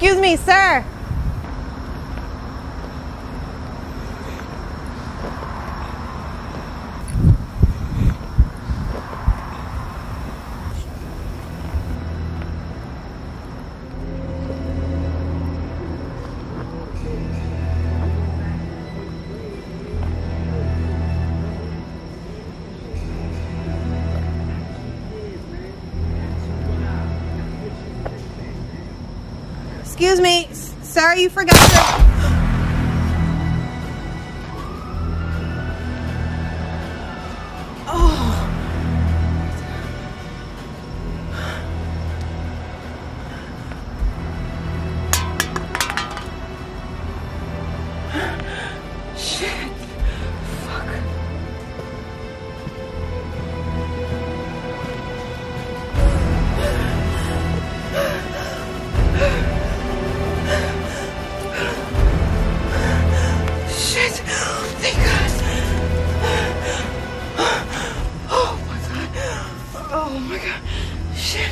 Excuse me, sir. Excuse me, s- sir, you forgot your. Oh my God. Shit.